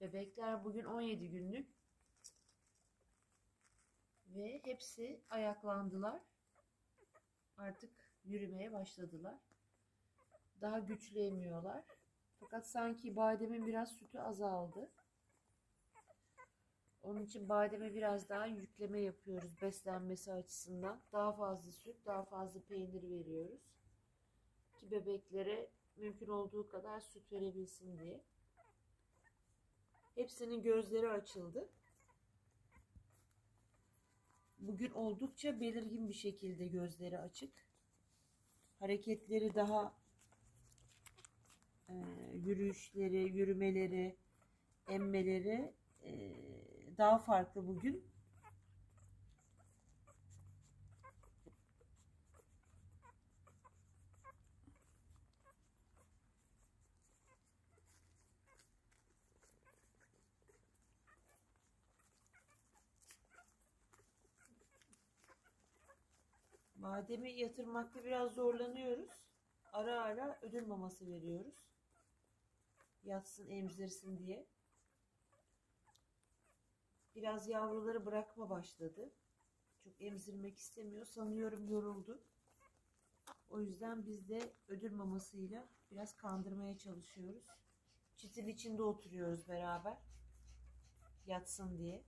Bebekler bugün 17 günlük ve hepsi ayaklandılar. Artık yürümeye başladılar. Daha güçlü emiyorlar. Fakat sanki bademin biraz sütü azaldı. Onun için bademe biraz daha yükleme yapıyoruz beslenmesi açısından. Daha fazla süt, daha fazla peynir veriyoruz. Ki bebeklere mümkün olduğu kadar süt verebilsin diye. Hepsinin gözleri açıldı. Bugün oldukça belirgin bir şekilde gözleri açık. Hareketleri daha e, yürüyüşleri, yürümeleri, emmeleri e, daha farklı bugün. Bademi yatırmakta biraz zorlanıyoruz. Ara ara ödül maması veriyoruz. Yatsın, emzirsin diye. Biraz yavruları bırakma başladı. Çok emzirmek istemiyor. Sanıyorum yoruldu. O yüzden biz de ödül mamasıyla biraz kandırmaya çalışıyoruz. Çitin içinde oturuyoruz beraber. Yatsın diye.